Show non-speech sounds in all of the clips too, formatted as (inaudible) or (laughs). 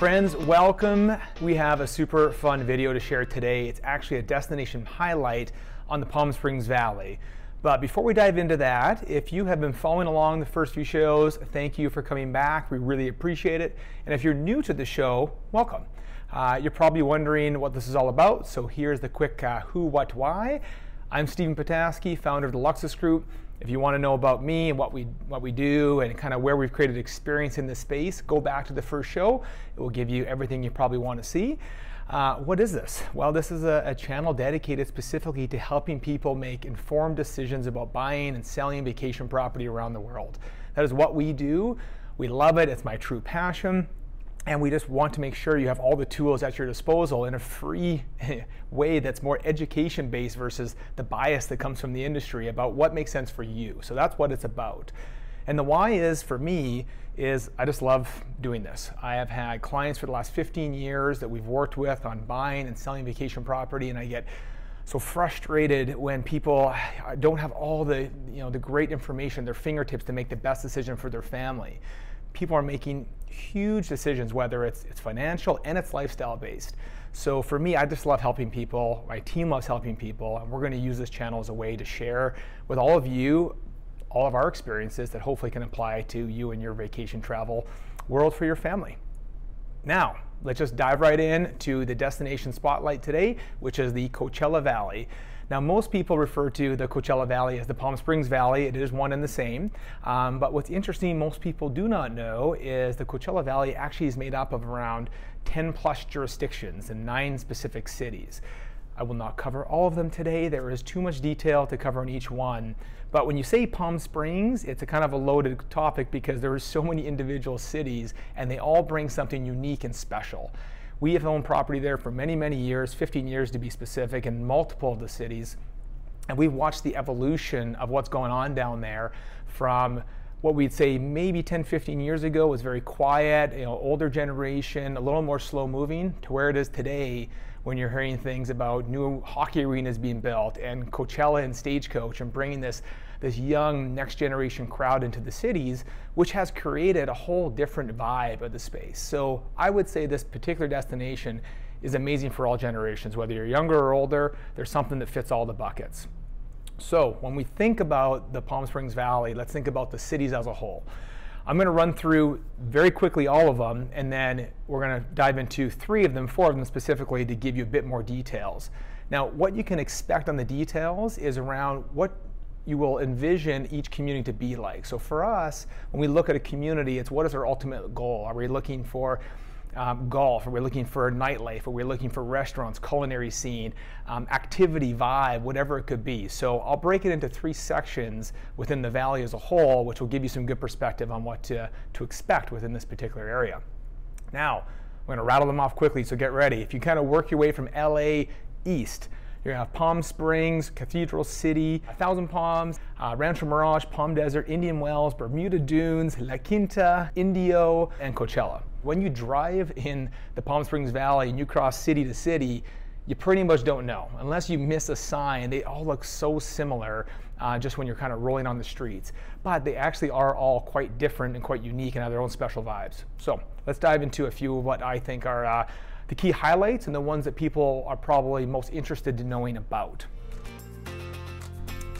Friends, welcome. We have a super fun video to share today. It's actually a destination highlight on the Palm Springs Valley. But before we dive into that, if you have been following along the first few shows, thank you for coming back. We really appreciate it. And if you're new to the show, welcome. Uh, you're probably wondering what this is all about, so here's the quick uh, who, what, why. I'm Stephen Petasky, founder of the Luxus Group. If you want to know about me and what we what we do and kind of where we've created experience in this space, go back to the first show. It will give you everything you probably want to see. Uh, what is this? Well, this is a, a, channel dedicated specifically to helping people make informed decisions about buying and selling vacation property around the world. That is what we do. We love it. It's my true passion. And we just want to make sure you have all the tools at your disposal in a free (laughs) way that's more education based versus the bias that comes from the industry about what makes sense for you. So that's what it's about. And the why is for me is I just love doing this. I have had clients for the last 15 years that we've worked with on buying and selling vacation property, and I get so frustrated when people don't have all the you know the great information at their fingertips to make the best decision for their family. People are making huge decisions, whether it's it's financial and it's lifestyle based. So for me, I just love helping people. My team loves helping people, and we're going to use this channel as a way to share with all of you all of our experiences that hopefully can apply to you and your vacation travel world for your family. Now, let's just dive right in to the destination spotlight today, which is the Coachella Valley. Now, most people refer to the Coachella Valley as the Palm Springs Valley. It is one and the same. Um, but what's interesting, most people do not know, is the Coachella Valley actually is made up of around 10 plus jurisdictions and nine specific cities. I will not cover all of them today. There is too much detail to cover in each one. But when you say Palm Springs, it's a kind of a loaded topic because there are so many individual cities and they all bring something unique and special. We have owned property there for many, many years, 15 years to be specific, in multiple of the cities. And we've watched the evolution of what's going on down there from what we'd say maybe 10, 15 years ago was very quiet, you know, older generation, a little more slow moving, to where it is today when you're hearing things about new hockey arenas being built and Coachella and Stagecoach and bringing this this young next generation crowd into the cities, which has created a whole different vibe of the space. So I would say this particular destination is amazing for all generations, whether you're younger or older, there's something that fits all the buckets. So when we think about the Palm Springs Valley, let's think about the cities as a whole. I'm going to run through very quickly all of them, and then we're going to dive into three of them, four of them specifically, to give you a bit more details. Now, what you can expect on the details is around what you will envision each community to be like. So for us, when we look at a community, it's what is our ultimate goal? Are we looking for um, golf? Are we looking for nightlife? Are we looking for restaurants, culinary scene, um, activity, vibe, whatever it could be? So I'll break it into three sections within the valley as a whole, which will give you some good perspective on what to, to expect within this particular area. Now, I'm going to rattle them off quickly, so get ready. If you kind of work your way from LA east, you're gonna have Palm Springs, Cathedral City, Thousand Palms, uh, Rancho Mirage, Palm Desert, Indian Wells, Bermuda Dunes, La Quinta, Indio, and Coachella. When you drive in the Palm Springs Valley and you cross city to city, you pretty much don't know unless you miss a sign. They all look so similar uh, just when you're kind of rolling on the streets, but they actually are all quite different and quite unique and have their own special vibes. So let's dive into a few of what I think are uh, the key highlights and the ones that people are probably most interested in knowing about.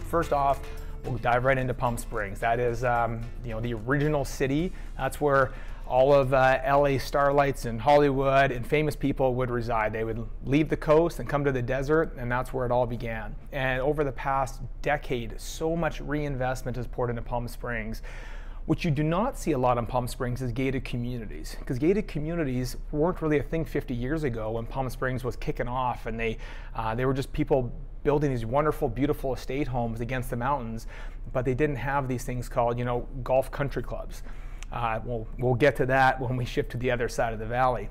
First off, we'll dive right into Palm Springs. That is, um, you know, the original city. That's where all of uh, LA starlights and Hollywood and famous people would reside. They would leave the coast and come to the desert, and that's where it all began. And over the past decade, so much reinvestment has poured into Palm Springs. What you do not see a lot in Palm Springs is gated communities, because gated communities weren't really a thing 50 years ago when Palm Springs was kicking off, and they uh, they were just people building these wonderful, beautiful estate homes against the mountains, but they didn't have these things called you know golf country clubs. Uh, we'll we'll get to that when we shift to the other side of the valley.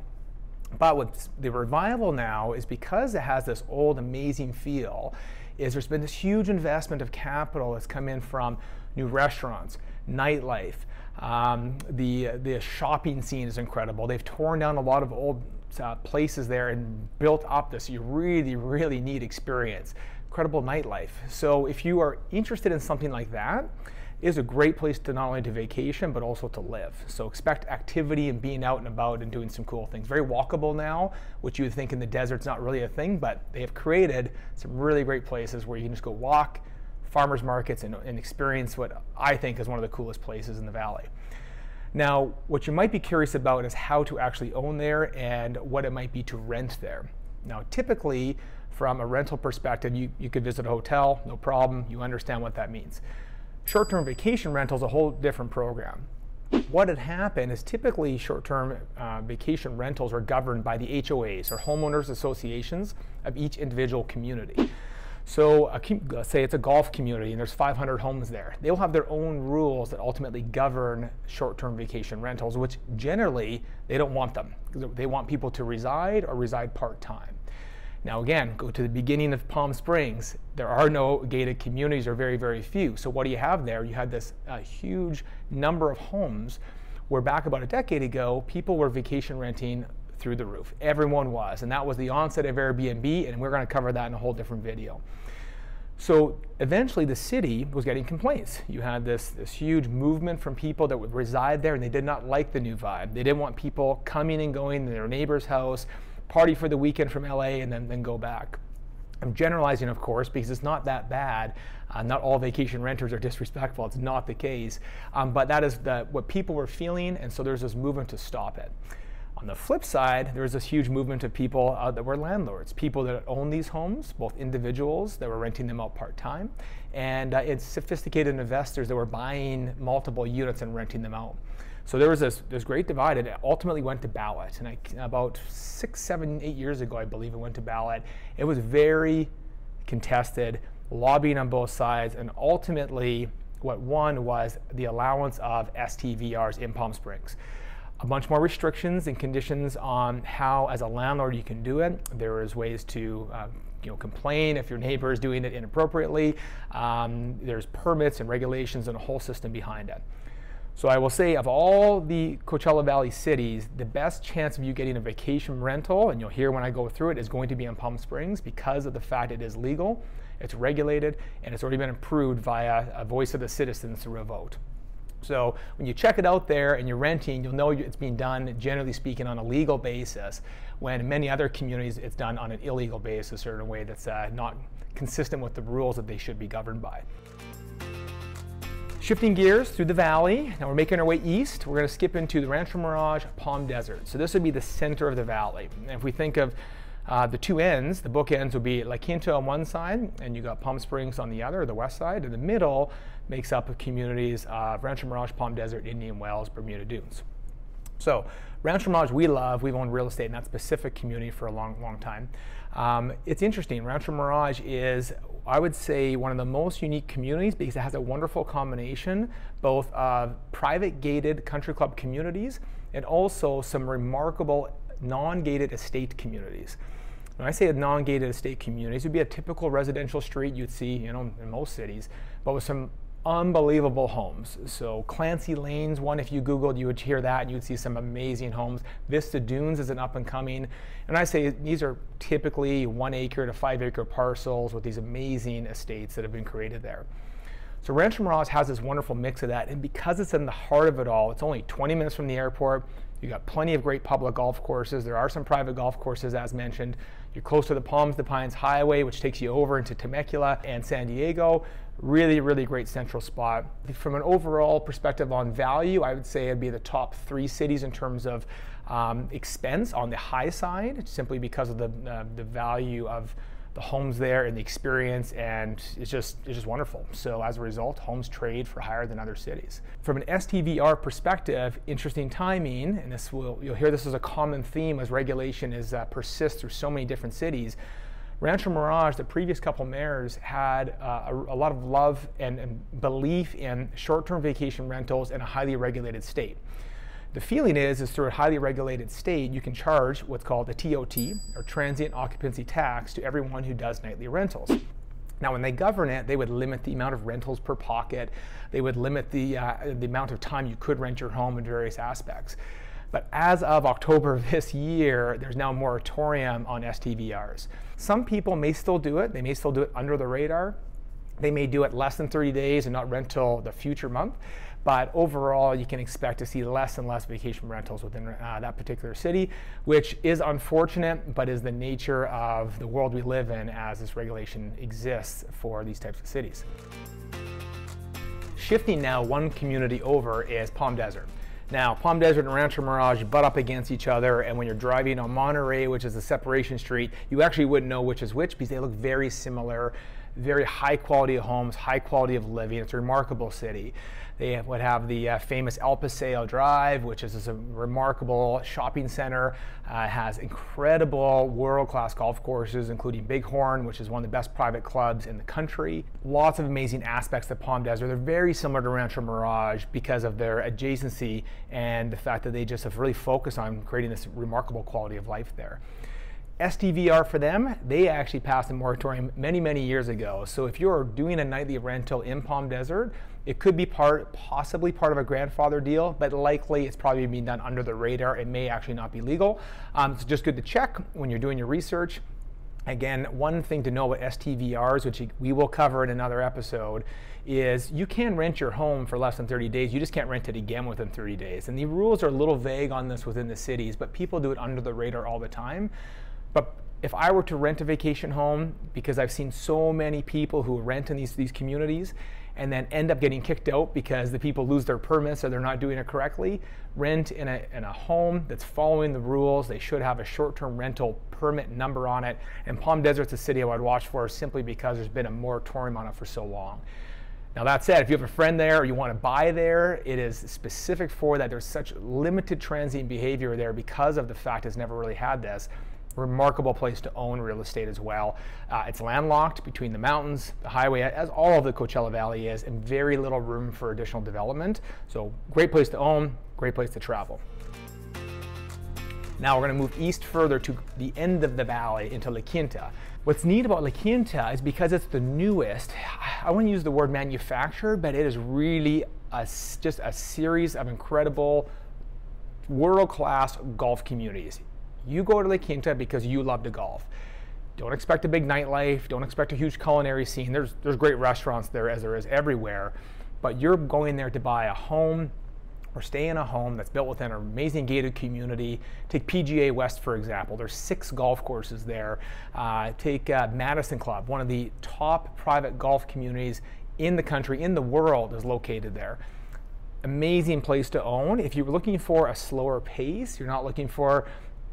But what's the revival now is because it has this old amazing feel, is there's been this huge investment of capital that's come in from new restaurants, nightlife. Um, the, the shopping scene is incredible. They've torn down a lot of old uh, places there and built up this really, really neat experience. Incredible nightlife. So if you are interested in something like that, is a great place to not only to vacation but also to live. So expect activity and being out and about and doing some cool things. Very walkable now, which you would think in the desert's not really a thing, but they have created some really great places where you can just go walk, farmers markets, and, and experience what I think is one of the coolest places in the valley. Now, what you might be curious about is how to actually own there and what it might be to rent there. Now, typically, from a rental perspective, you, you could visit a hotel, no problem, you understand what that means. Short term vacation rental is a whole different program. What had happened is typically short term uh, vacation rentals are governed by the HOAs or homeowners associations of each individual community. So uh, say it's a golf community and there's 500 homes there. They'll have their own rules that ultimately govern short-term vacation rentals, which generally they don't want them. They want people to reside or reside part-time. Now again, go to the beginning of Palm Springs. There are no gated communities or very, very few. So what do you have there? You had this uh, huge number of homes where back about a decade ago, people were vacation renting through the roof. Everyone was. And that was the onset of Airbnb, and we're going to cover that in a whole different video. So eventually the city was getting complaints. You had this, this huge movement from people that would reside there and they did not like the new vibe. They didn't want people coming and going to their neighbor's house, party for the weekend from LA, and then, then go back. I'm generalizing, of course, because it's not that bad. Uh, not all vacation renters are disrespectful. It's not the case. Um, but that is the, what people were feeling, and so there's this movement to stop it. On the flip side, there was this huge movement of people uh, that were landlords, people that own these homes, both individuals that were renting them out part time, and uh, it's sophisticated investors that were buying multiple units and renting them out. So there was this, this great divide, and it ultimately went to ballot. And I, about six, seven, eight years ago, I believe it went to ballot. It was very contested, lobbying on both sides, and ultimately, what won was the allowance of STVRs in Palm Springs a bunch more restrictions and conditions on how, as a landlord, you can do it. There is ways to uh, you know, complain if your neighbor is doing it inappropriately. Um, there's permits and regulations and a whole system behind it. So I will say of all the Coachella Valley cities, the best chance of you getting a vacation rental, and you'll hear when I go through it, is going to be in Palm Springs because of the fact it is legal, it's regulated, and it's already been approved via a voice of the citizens through a vote. So when you check it out there and you're renting, you'll know it's being done, generally speaking, on a legal basis, when in many other communities it's done on an illegal basis or in a way that's uh, not consistent with the rules that they should be governed by. Shifting gears through the valley, now we're making our way east. We're going to skip into the Rancho Mirage Palm Desert. So this would be the center of the valley. And if we think of uh, the two ends, the book ends would be La Quinta on one side, and you got Palm Springs on the other, the west side. In the middle makes up of communities of Rancho Mirage, Palm Desert, Indian Wells, Bermuda Dunes. So Rancho Mirage we love. We've owned real estate in that specific community for a long, long time. Um, it's interesting. Rancho Mirage is, I would say, one of the most unique communities because it has a wonderful combination both of private gated country club communities and also some remarkable non-gated estate communities. When I say a non-gated estate communities, it would be a typical residential street you'd see, you know, in most cities, but with some unbelievable homes. So Clancy Lanes, one if you Googled, you would hear that and you'd see some amazing homes. Vista Dunes is an up and coming. And I say these are typically one acre to five acre parcels with these amazing estates that have been created there. So Rancho Mirage has this wonderful mix of that. And because it's in the heart of it all, it's only 20 minutes from the airport. You got plenty of great public golf courses. There are some private golf courses, as mentioned. You're close to the Palms to Pines Highway, which takes you over into Temecula and San Diego. Really, really great central spot. From an overall perspective on value, I would say it'd be the top three cities in terms of um, expense on the high side, simply because of the, uh, the value of the homes there and the experience, and it's just it's just wonderful. So as a result, homes trade for higher than other cities. From an STVR perspective, interesting timing, and this will you'll hear this as a common theme as regulation is uh, persists through so many different cities. Rancho Mirage, the previous couple mayors had uh, a, a, lot of love and, and belief in short-term vacation rentals in a highly regulated state. The feeling is, is through a highly regulated state, you can charge what's called a TOT, or transient occupancy tax, to everyone who does nightly rentals. Now, when they govern it, they would limit the amount of rentals per pocket. They would limit the, uh, the amount of time you could rent your home in various aspects. But as of October of this year, there's now a moratorium on STVRs. Some people may still do it. They may still do it under the radar. They may do it less than 30 days and not rent till the future month. But overall, you can expect to see less and less vacation rentals within uh, that particular city, which is unfortunate, but is the nature of the world we live in as this regulation exists for these types of cities. Shifting now one community over is Palm Desert. Now, Palm Desert and Rancho Mirage butt up against each other, and when you're driving on Monterey, which is the separation street, you actually wouldn't know which is which because they look very similar very high quality of homes, high quality of living. It's a remarkable city. They would have the uh, famous El Paseo Drive, which is a remarkable shopping center. Uh, has incredible world-class golf courses, including Bighorn, which is one of the best private clubs in the country. Lots of amazing aspects of Palm Desert. They're very similar to Rancho Mirage because of their adjacency and the fact that they just have really focused on creating this remarkable quality of life there. STVR for them, they actually passed a moratorium many, many years ago. So if you're doing a nightly rental in Palm Desert, it could be part, possibly part of a grandfather deal, but likely it's probably being done under the radar. It may actually not be legal. Um, it's just good to check when you're doing your research. Again, one thing to know about STVRs, which we will cover in another episode, is you can rent your home for less than 30 days. You just can't rent it again within 30 days. And the rules are a little vague on this within the cities, but people do it under the radar all the time. But if I were to rent a vacation home, because I've seen so many people who rent in these, these communities and then end up getting kicked out because the people lose their permits or they're not doing it correctly, rent in a, in a home that's following the rules. They should have a short term rental permit number on it. And Palm Desert's a city I would watch for simply because there's been a moratorium on it for so long. Now, that said, if you have a friend there or you want to buy there, it is specific for that. There's such limited transient behavior there because of the fact it's never really had this remarkable place to own real estate as well. Uh, it's landlocked between the mountains, the highway, as all of the Coachella Valley is, and very little room for additional development. So great place to own, great place to travel. Now we're going to move east further to the end of the valley into La Quinta. What's neat about La Quinta is because it's the newest, I wouldn't use the word manufactured, but it is really a, just a series of incredible world-class golf communities. You go to La Quinta because you love to golf. Don't expect a big nightlife. Don't expect a huge culinary scene. There's, there's great restaurants there as there is everywhere. But you're going there to buy a home or stay in a home that's built within an amazing gated community. Take PGA West, for example. There's six golf courses there. Uh, take uh, Madison Club, one of the top private golf communities in the country, in the world, is located there. Amazing place to own. If you're looking for a slower pace, you're not looking for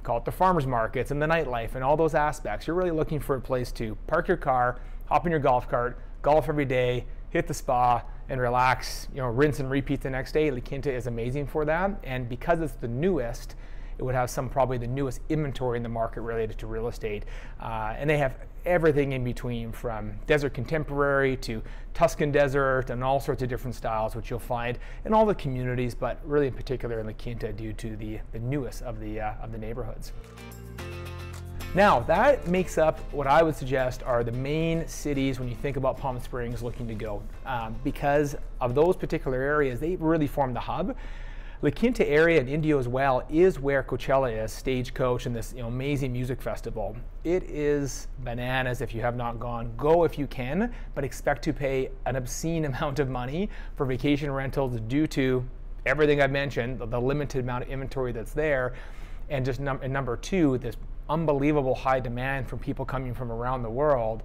call it the farmers markets and the nightlife and all those aspects. You're really looking for a place to park your car, hop in your golf cart, golf every day, hit the spa, and relax. You know, rinse and repeat the next day. La Quinta is amazing for that, and because it's the newest, it would have some probably the newest inventory in the market related to real estate. Uh, and they have everything in between from desert contemporary to Tuscan desert and all sorts of different styles, which you'll find in all the communities, but really in particular in La Quinta due to the, the newest of the, uh, of the neighborhoods. Now, that makes up what I would suggest are the main cities when you think about Palm Springs looking to go. Um, because of those particular areas, they really form the hub. La Quinta area and Indio as well is where Coachella is, Stagecoach, and this you know, amazing music festival. It is bananas if you have not gone. Go if you can, but expect to pay an obscene (laughs) amount of money for vacation rentals due to everything I've mentioned, the limited amount of inventory that's there, and just num- and number two, this unbelievable high demand from people coming from around the world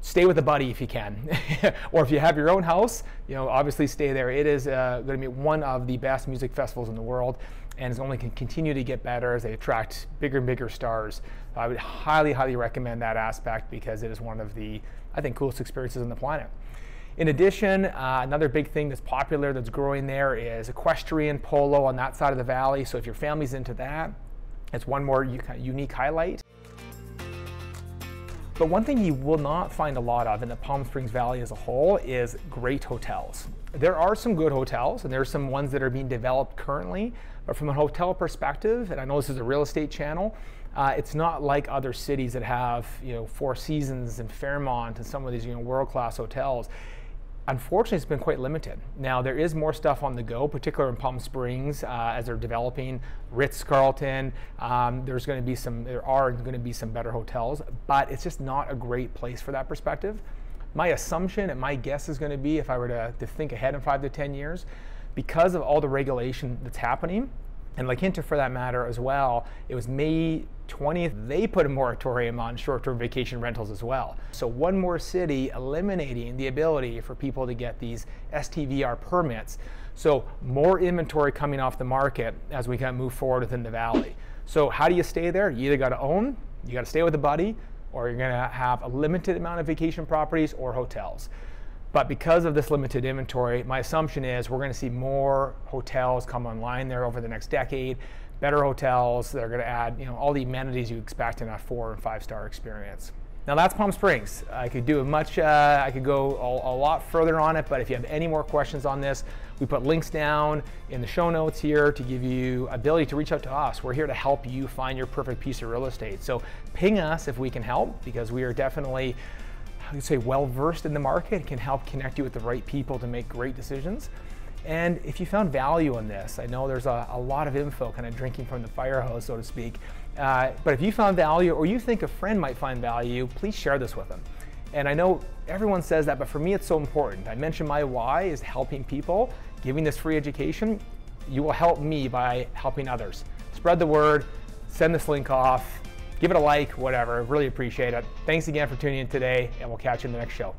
stay with a buddy if you can. (laughs) or if you have your own house, you know, obviously stay there. It is uh, going to be one of the best music festivals in the world and it's only can continue to get better as they attract bigger and bigger stars. I would highly, highly recommend that aspect because it is one of the, I think, coolest experiences on the planet. In addition, uh, another big thing that's popular that's growing there is equestrian polo on that side of the valley. So if your family's into that, it's one more unique highlight. But one thing you will not find a lot of in the Palm Springs Valley as a whole is great hotels. There are some good hotels, and there are some ones that are being developed currently. But from a hotel perspective, and I know this is a real estate channel, uh, it's not like other cities that have you know Four Seasons and Fairmont and some of these you know world-class hotels unfortunately, it's been quite limited. Now, there is more stuff on the go, particularly in Palm Springs uh, as they're developing Ritz Carlton. Um, there's going to be some, there are going to be some better hotels, but it's just not a great place for that perspective. My assumption and my guess is going to be if I were to, to think ahead in five to 10 years, because of all the regulation that's happening, and La Quinta for that matter as well, it was May 20th, they put a moratorium on short-term vacation rentals as well. So one more city eliminating the ability for people to get these STVR permits. So more inventory coming off the market as we kind of move forward within the valley. So how do you stay there? You either got to own, you got to stay with a buddy, or you're going to have a limited amount of vacation properties or hotels. But because of this limited inventory, my assumption is we're going to see more hotels come online there over the next decade. Better hotels that are going to add, you know, all the amenities you expect in a four and five star experience. Now that's Palm Springs. I could do a much, uh, I could go a, a, lot further on it, but if you have any more questions on this, we put links down in the show notes here to give you ability to reach out to us. We're here to help you find your perfect piece of real estate. So ping us if we can help because we are definitely I would say well versed in the market, can help connect you with the right people to make great decisions. And if you found value in this, I know there's a, a lot of info kind of drinking from the fire hose, so to speak. Uh, but if you found value or you think a friend might find value, please share this with them. And I know everyone says that, but for me, it's so important. I mentioned my why is helping people, giving this free education. You will help me by helping others. Spread the word, send this link off, give it a like, whatever. Really appreciate it. Thanks again for tuning in today, and we'll catch you in the next show.